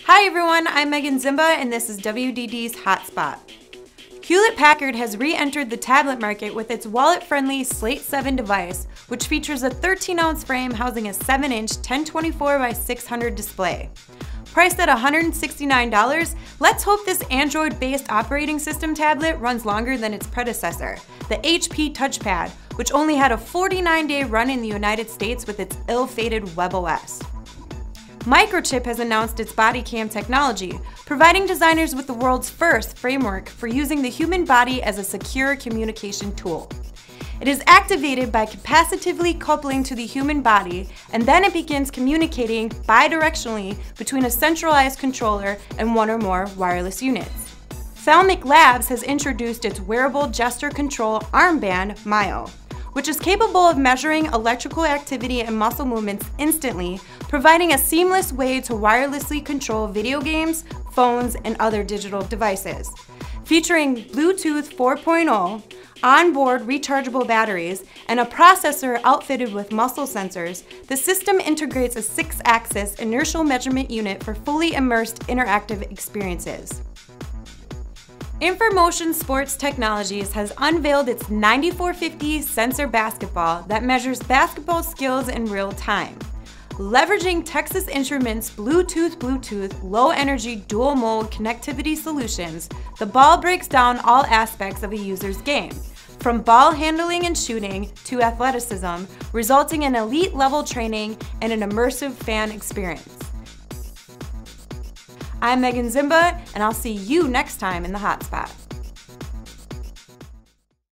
Hi everyone, I'm Megan Zimba and this is WDD's Hotspot. Hewlett Packard has re-entered the tablet market with its wallet-friendly Slate 7 device, which features a 13-ounce frame housing a 7-inch 1024 by 600 display. Priced at $169, let's hope this Android-based operating system tablet runs longer than its predecessor, the HP TouchPad, which only had a 49-day run in the United States with its ill-fated WebOS. Microchip has announced its body cam technology, providing designers with the world's first framework for using the human body as a secure communication tool. It is activated by capacitively coupling to the human body, and then it begins communicating bidirectionally between a centralized controller and one or more wireless units. Thalmic Labs has introduced its wearable gesture control armband, Myo which is capable of measuring electrical activity and muscle movements instantly, providing a seamless way to wirelessly control video games, phones, and other digital devices. Featuring Bluetooth 4.0, onboard rechargeable batteries, and a processor outfitted with muscle sensors, the system integrates a six-axis inertial measurement unit for fully immersed interactive experiences. InfoMotion Sports Technologies has unveiled its 94Fifty sensor basketball that measures basketball skills in real time. Leveraging Texas Instruments Bluetooth Bluetooth low energy dual mode connectivity solutions, the ball breaks down all aspects of a user's game, from ball handling and shooting to athleticism, resulting in elite level training and an immersive fan experience. I'm Megan Zimba, and I'll see you next time in the hotspot.